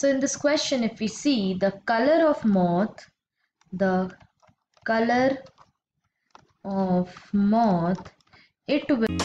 So in this question, if we see the color of moth, the color of moth, it will